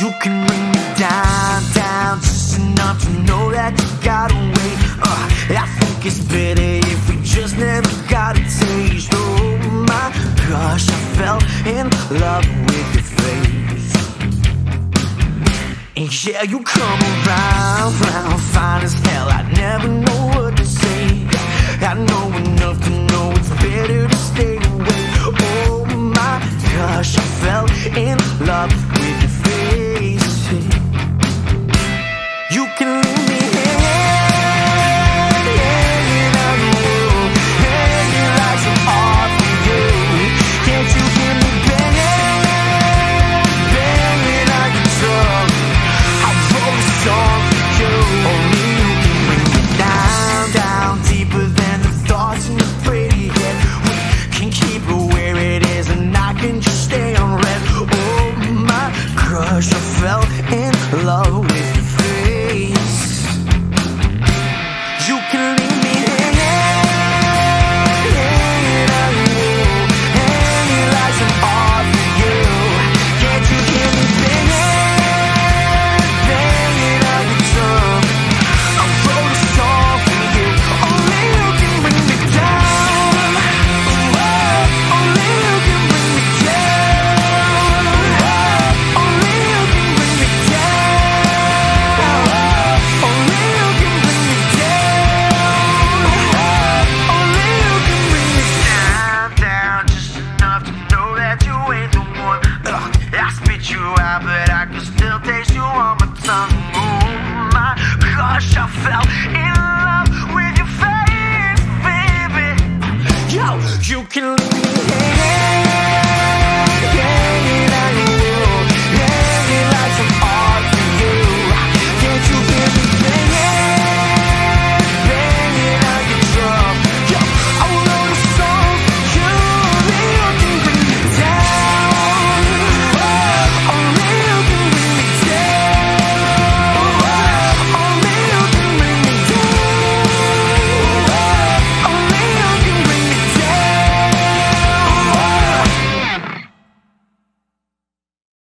You can bring me down, down Just enough to know that you got away uh, I think it's better if we just never got a taste. Oh my gosh, I fell in love with your face. And yeah, you come around, round, fine as hell. I never know what to say. I know enough to know it's better to stay away. Oh my gosh, I fell in love